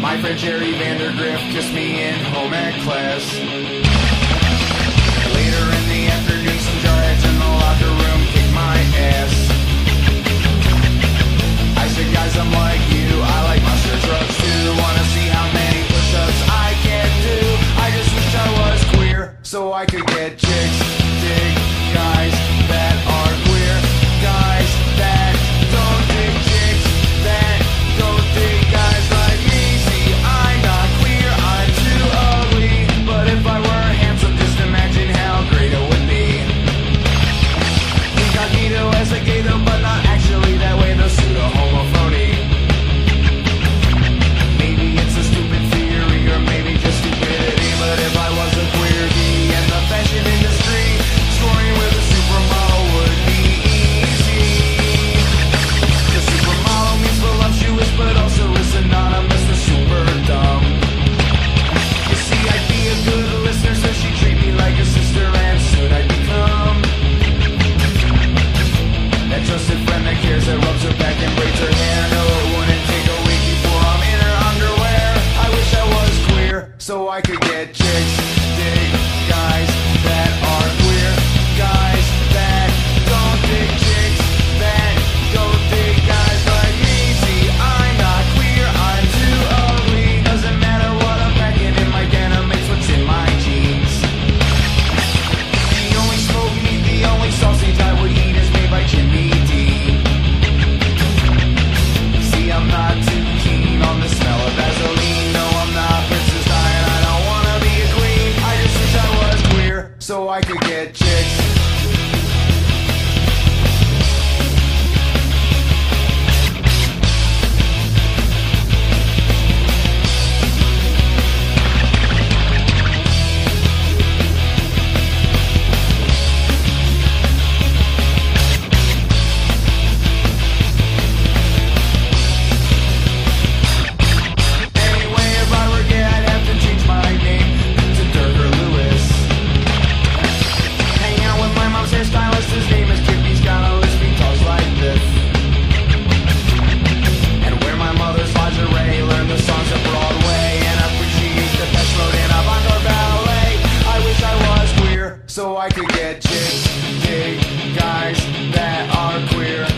My friend Jerry Vandergrift kissed me in home ec class. Later in the afternoon, some jarheads in the locker room kicked my ass. I said, guys, I'm like you. I like monster trucks too. Wanna see how many push-ups I can do? I just wish I was queer so I could get chicks. Dig guys that tears rubs her back and braids her hair. No, it wouldn't take a week before I'm in her underwear. I wish I was queer so I could get chicks Dig guys that are queer guys. I could get chicks. get chicks, gay guys that are queer.